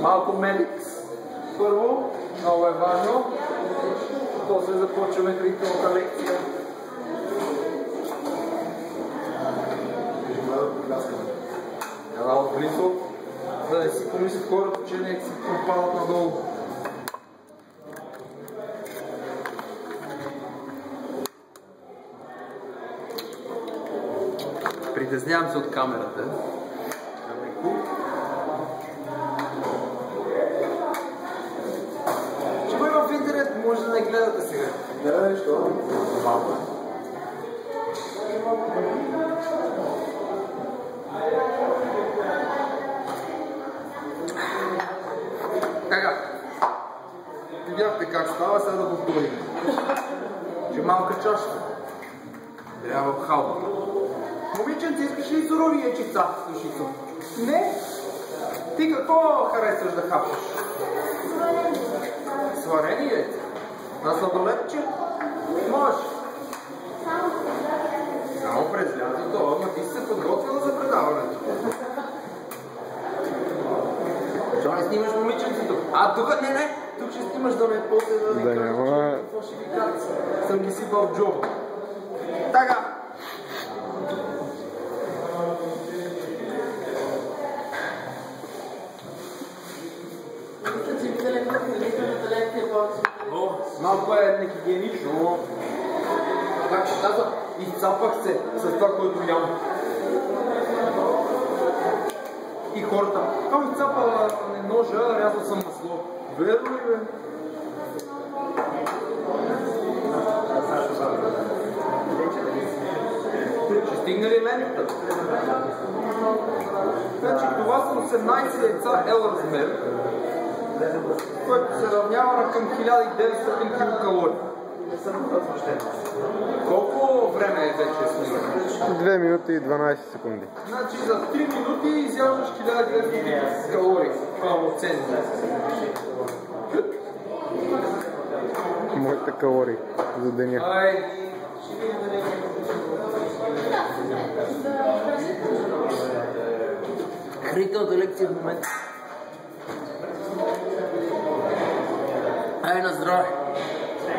Малко меликс. Първо, много е важно. После започваме хранителната лекция. Ела близо, да не си помислят хората, че не си пропадат надолу. Притеснявам се от камерата. Да, нещо. Малко. Така. Видяхте как става, сега да повторим. Че малка чаша. Трябва в халба. Момиченце, искаш ли сурови яйчица с душица? Не? Ти какво харесваш да хапаш? На сладоледче? Може. Само през лятото, ама ти се подготвила за предаването. Защо не снимаш момиченцето? А, тук не, не, тук ще снимаш да ме после да не Да няма. че фалшификация. Съм ги сипал в джоба. Така. Малко е нехигиенично, но... Как ще казва? Изцапах се с това, което ям. И хората. Ам изцапала ножа, рязал съм масло. Верно ли бе? Ще стигне ли лената? Значи това са 18 яйца L размер, което се равнява на към 1900 килокалории. Колко време е вече снимане? 2 минути и 12 секунди. Значи за 3 минути изяждаш 1900 калории. Пълноценни. Моите калории за деня. Ай. Хранителната лекция в момента. Ай, на здраве!